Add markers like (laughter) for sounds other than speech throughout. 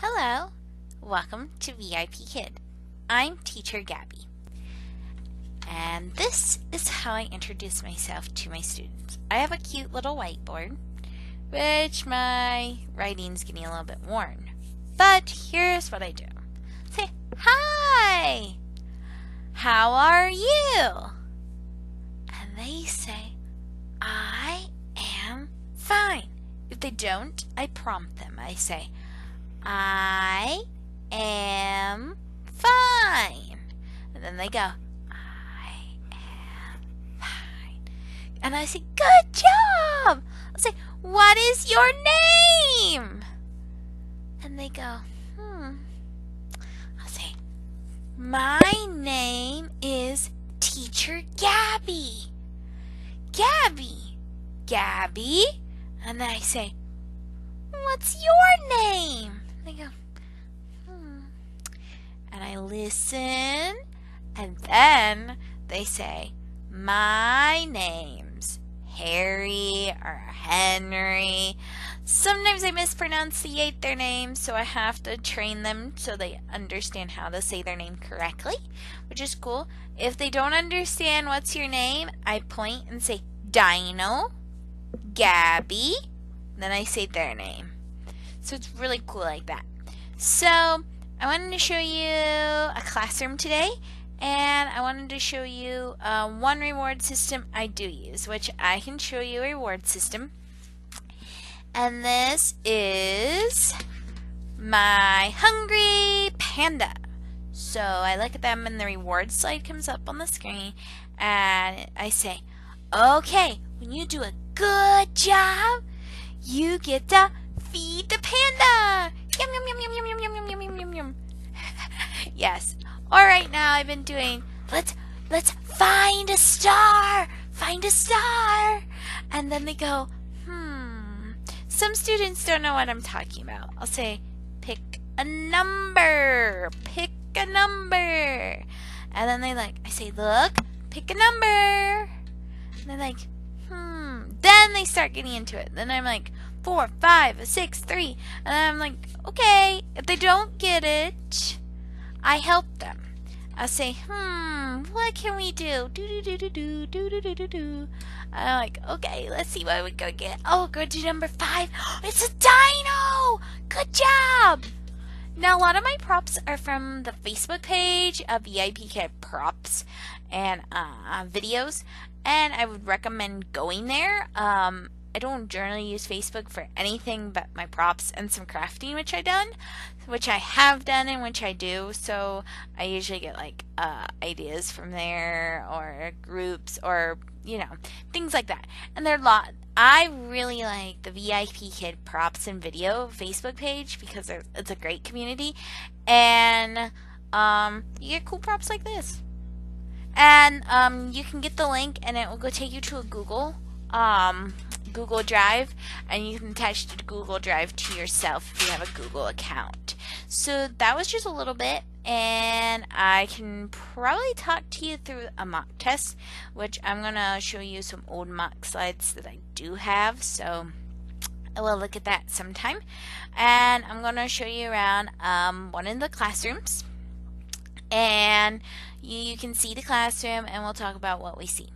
Hello, welcome to VIP Kid. I'm teacher Gabby. And this is how I introduce myself to my students. I have a cute little whiteboard, which my writing's getting a little bit worn. But here's what I do. Say, hi! How are you? And they say, I am fine. If they don't, I prompt them. I say, I am fine. And then they go, I am fine. And I say, good job. I'll say, what is your name? And they go, hmm. I'll say, my name is Teacher Gabby. Gabby. Gabby. And then I say, What's your name? They go, Hmm. And I listen, and then they say, My name's Harry or Henry. Sometimes I mispronunciate their names, so I have to train them so they understand how to say their name correctly, which is cool. If they don't understand what's your name, I point and say Dino, Gabby, then I say their name. So it's really cool like that. So I wanted to show you a classroom today and I wanted to show you uh, one reward system I do use, which I can show you a reward system. And this is my Hungry Panda. So I look at them and the reward slide comes up on the screen and I say, okay, when you do a good job, you get to feed the panda. Yum, yum, yum, yum, yum, yum, yum, yum, yum, yum, yum. yes. All right, now I've been doing, let's, let's find a star, find a star. And then they go, hmm. Some students don't know what I'm talking about. I'll say, pick a number, pick a number. And then they like, I say, look, pick a number. And they're like, hmm. Then they start getting into it. Then I'm like, four, five, six, three. And I'm like, okay. If they don't get it, I help them. I say, hmm, what can we do? Do do do do do do do do do do. I'm like, okay, let's see what we go get. Oh, go to number five. (gasps) It's a dino. Good job. Now, a lot of my props are from the Facebook page of VIP Kid Props and uh, videos, and I would recommend going there. Um, I don't generally use Facebook for anything but my props and some crafting, which I done, which I have done and which I do. So I usually get like uh, ideas from there or groups or you know things like that. And there are a lot. I really like the VIP Kid props and video Facebook page because it's a great community, and um, you get cool props like this. And um, you can get the link, and it will go take you to a Google um, Google Drive and you can attach the Google Drive to yourself if you have a Google account. So that was just a little bit and I can probably talk to you through a mock test which I'm going to show you some old mock slides that I do have so I will look at that sometime and I'm going to show you around um, one of the classrooms and you, you can see the classroom and we'll talk about what we see.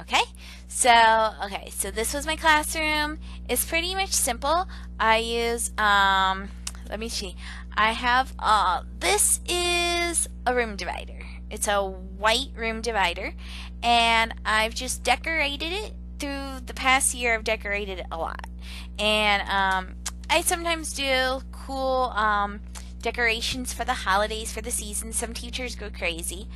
Okay, so, okay, so this was my classroom. It's pretty much simple. I use, um, let me see. I have, uh, this is a room divider. It's a white room divider, and I've just decorated it through the past year. I've decorated it a lot, and um, I sometimes do cool um, decorations for the holidays, for the season. Some teachers go crazy.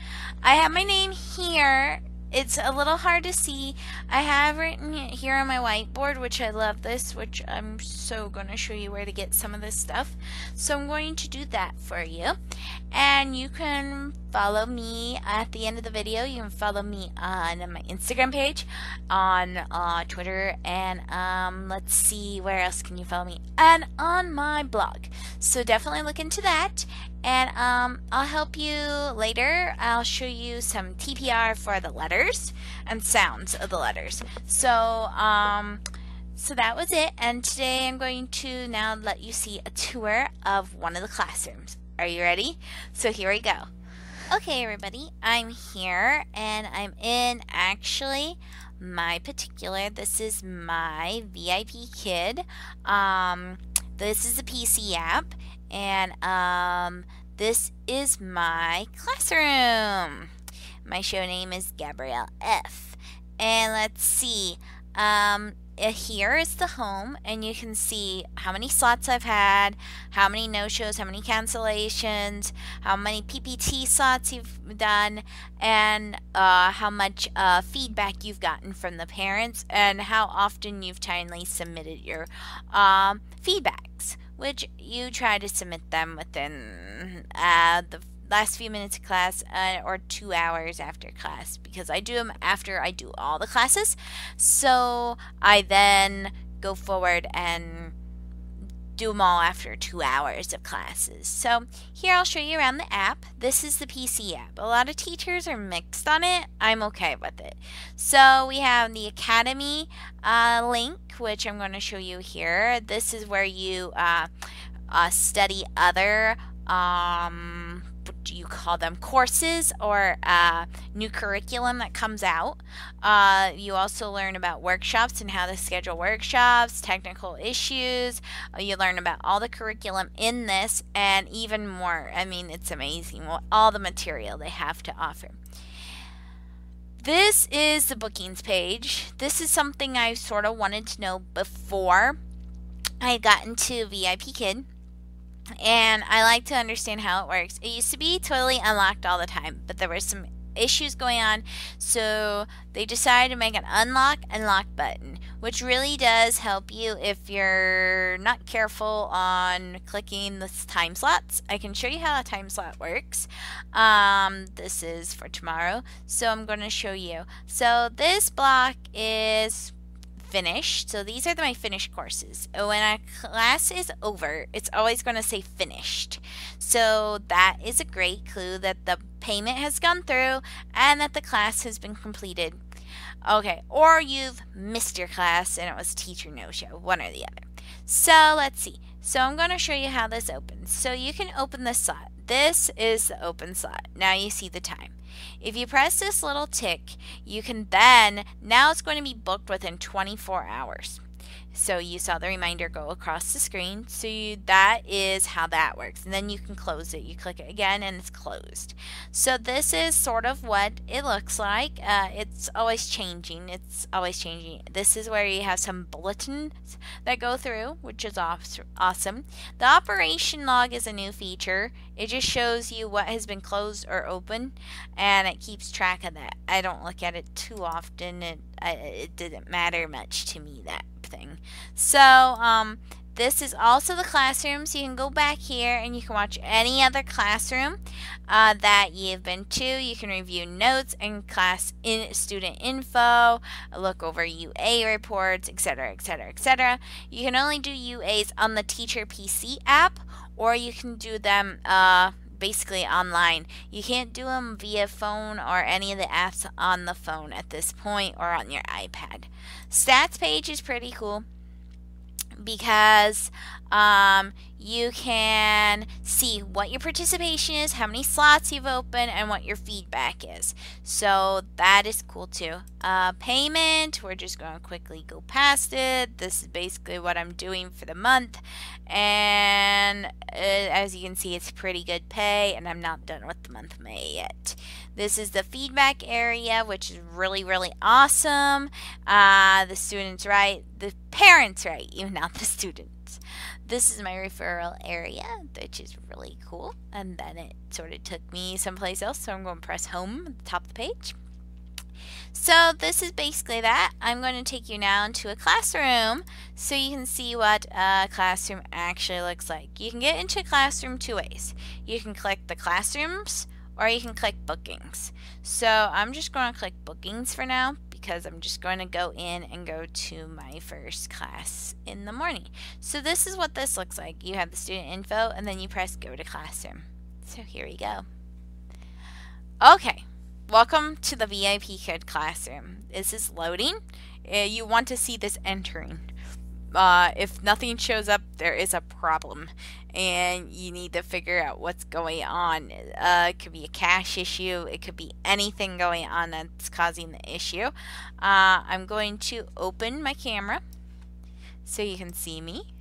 I have my name here it's a little hard to see. I have written here on my whiteboard, which I love this, which I'm so going to show you where to get some of this stuff. So I'm going to do that for you. And you can follow me at the end of the video. You can follow me on my Instagram page, on uh, Twitter, and um, let's see, where else can you follow me? And on my blog. So definitely look into that and um, I'll help you later. I'll show you some TPR for the letters and sounds of the letters. So um, So that was it, and today I'm going to now let you see a tour of one of the classrooms. Are you ready? So here we go. Okay, everybody, I'm here, and I'm in actually my particular. This is my VIP kid. Um, this is a PC app, and um, this is my classroom. My show name is Gabrielle F. And let's see. Um, uh, here is the home and you can see how many slots I've had, how many no-shows, how many cancellations, how many PPT slots you've done, and uh, how much uh, feedback you've gotten from the parents, and how often you've timely submitted your um, feedbacks, which you try to submit them within uh, the last few minutes of class uh, or two hours after class because I do them after I do all the classes. So I then go forward and do them all after two hours of classes. So here I'll show you around the app. This is the PC app. A lot of teachers are mixed on it. I'm okay with it. So we have the Academy uh, link, which I'm going to show you here. This is where you uh, uh, study other um, do you call them courses or uh, new curriculum that comes out. Uh, you also learn about workshops and how to schedule workshops, technical issues. Uh, you learn about all the curriculum in this and even more. I mean, it's amazing what all the material they have to offer. This is the bookings page. This is something I sort of wanted to know before I got into VIP Kid and I like to understand how it works. It used to be totally unlocked all the time, but there were some issues going on, so they decided to make an unlock and lock button, which really does help you if you're not careful on clicking the time slots. I can show you how a time slot works. Um, this is for tomorrow, so I'm going to show you. So this block is finished. So these are my finished courses. When a class is over, it's always going to say finished. So that is a great clue that the payment has gone through and that the class has been completed. Okay, or you've missed your class and it was teacher no-show, one or the other. So let's see. So I'm going to show you how this opens. So you can open this slot. This is the open slot. Now you see the time. If you press this little tick, you can then, now it's going to be booked within 24 hours. So you saw the reminder go across the screen. So you, that is how that works. And then you can close it. You click it again and it's closed. So this is sort of what it looks like. Uh, it's always changing. It's always changing. This is where you have some bulletins that go through, which is awesome. The operation log is a new feature. It just shows you what has been closed or open and it keeps track of that. I don't look at it too often. It, I, it didn't matter much to me that thing. So, um, this is also the classroom, so you can go back here and you can watch any other classroom uh, that you've been to. You can review notes and class in student info, look over UA reports, etc., etc., etc. You can only do UAs on the Teacher PC app, or you can do them uh, basically online. You can't do them via phone or any of the apps on the phone at this point or on your iPad. Stats page is pretty cool because um, you can see what your participation is, how many slots you've opened, and what your feedback is. So that is cool too. Uh, payment, we're just going to quickly go past it. This is basically what I'm doing for the month. And uh, as you can see, it's pretty good pay, and I'm not done with the month May yet. This is the feedback area, which is really, really awesome. Uh, the students write, the parents write, even not the This is my referral area, which is really cool. And then it sort of took me someplace else, so I'm going to press home at the top of the page. So this is basically that. I'm going to take you now into a classroom so you can see what a classroom actually looks like. You can get into a classroom two ways. You can click the classrooms or you can click bookings. So I'm just going to click bookings for now because I'm just going to go in and go to my first class in the morning. So this is what this looks like. You have the student info and then you press go to classroom. So here we go. Okay, welcome to the VIP Kid classroom. This is loading uh, you want to see this entering. Uh, if nothing shows up, there is a problem, and you need to figure out what's going on. Uh, it could be a cache issue, it could be anything going on that's causing the issue. Uh, I'm going to open my camera so you can see me.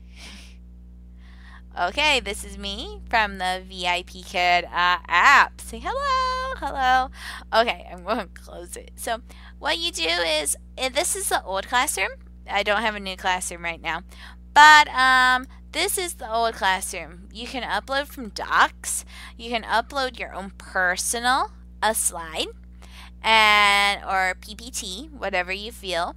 Okay, this is me from the VIP Kid uh, app. Say hello, hello. Okay, I'm going to close it. So, what you do is, eh, this is the old classroom. I don't have a new classroom right now, but um, this is the old classroom. You can upload from Docs. You can upload your own personal a slide and or PPT, whatever you feel.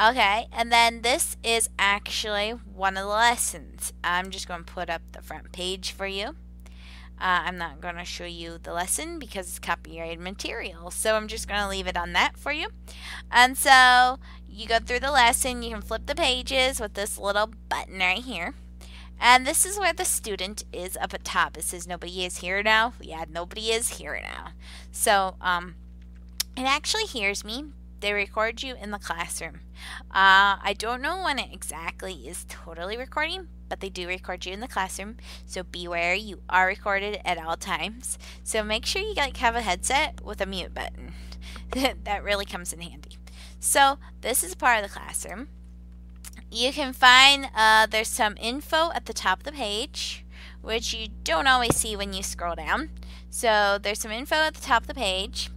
Okay, and then this is actually one of the lessons. I'm just going to put up the front page for you. Uh, I'm not going to show you the lesson because it's copyrighted material, so I'm just going to leave it on that for you. And so you go through the lesson, you can flip the pages with this little button right here. And this is where the student is up at top. It says nobody is here now. Yeah, nobody is here now. So um, it actually hears me they record you in the classroom. Uh, I don't know when it exactly is totally recording, but they do record you in the classroom. So beware, you are recorded at all times. So make sure you like have a headset with a mute button. (laughs) that really comes in handy. So this is part of the classroom. You can find uh, there's some info at the top of the page, which you don't always see when you scroll down. So there's some info at the top of the page.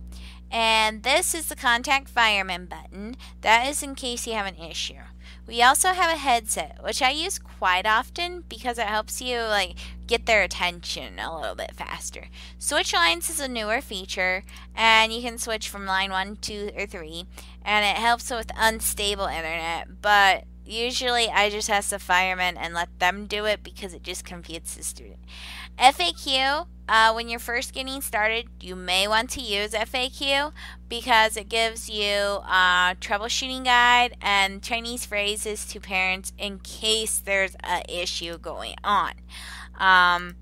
And this is the contact fireman button. That is in case you have an issue. We also have a headset, which I use quite often because it helps you like get their attention a little bit faster. Switch lines is a newer feature, and you can switch from line 1, 2, or 3, and it helps with unstable internet, but usually I just ask the fireman and let them do it because it just confuses the student. FAQ uh, when you're first getting started, you may want to use FAQ because it gives you a troubleshooting guide and Chinese phrases to parents in case there's an issue going on. Um,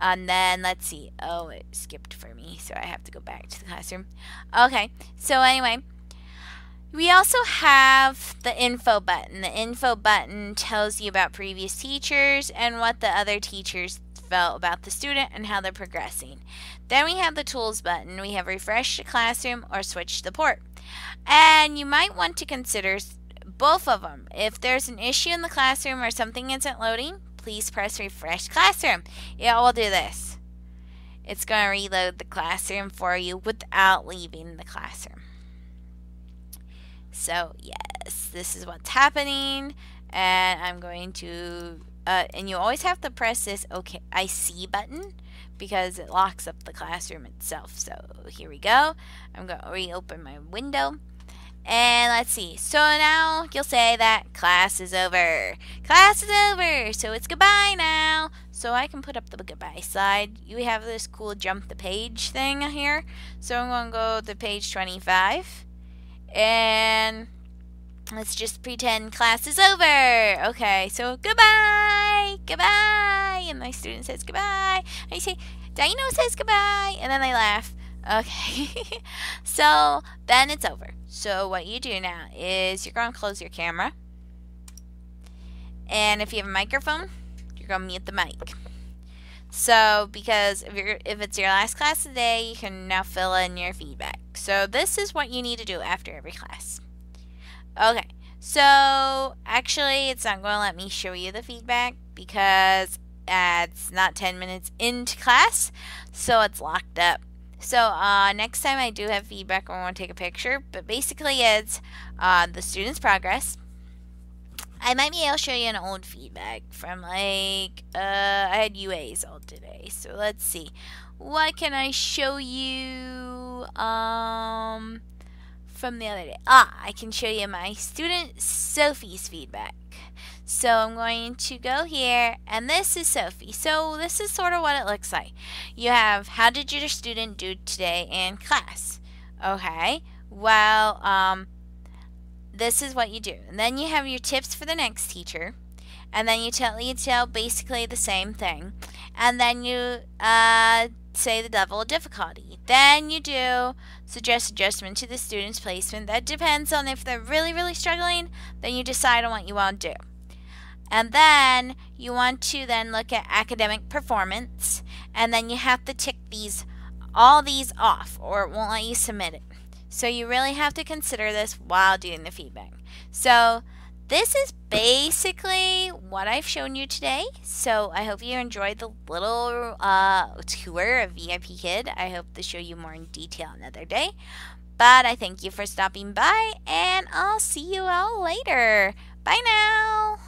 and then let's see. Oh, it skipped for me, so I have to go back to the classroom. Okay, so anyway. We also have the info button. The info button tells you about previous teachers and what the other teachers felt about the student and how they're progressing. Then we have the tools button. We have refresh the classroom or switch the port. And you might want to consider both of them. If there's an issue in the classroom or something isn't loading, please press refresh classroom. It will do this. It's going to reload the classroom for you without leaving the classroom. So yes, this is what's happening and I'm going to uh, and you always have to press this OK I see button because it locks up the classroom itself. So here we go. I'm going to reopen my window. And let's see. So now you'll say that class is over. Class is over. So it's goodbye now. So I can put up the goodbye slide. You have this cool jump the page thing here. So I'm going to go to page 25. And let's just pretend class is over. Okay, so goodbye goodbye. And my student says goodbye. And I say, Dino says goodbye. And then they laugh. Okay. (laughs) so then it's over. So what you do now is you're going to close your camera. And if you have a microphone, you're going to mute the mic. So because if you're if it's your last class today, you can now fill in your feedback. So this is what you need to do after every class. Okay. So actually, it's not going to let me show you the feedback because it's not 10 minutes into class, so it's locked up. So uh, next time I do have feedback, I want to take a picture, but basically it's uh, the student's progress. I might be able to show you an old feedback from like, uh, I had UAs all today, so let's see. What can I show you um, from the other day? Ah, I can show you my student Sophie's feedback. So I'm going to go here, and this is Sophie. So this is sort of what it looks like. You have, how did your student do today in class? Okay, well, um, this is what you do. And then you have your tips for the next teacher. And then you tell, you tell basically the same thing. And then you uh, say the level of difficulty. Then you do suggest adjustment to the student's placement. That depends on if they're really, really struggling, then you decide on what you want to do. And then you want to then look at academic performance and then you have to tick these all these off or it won't let you submit it. So you really have to consider this while doing the feedback. So this is basically what I've shown you today. So I hope you enjoyed the little uh, tour of VIP Kid. I hope to show you more in detail another day. But I thank you for stopping by, and I'll see you all later. Bye now.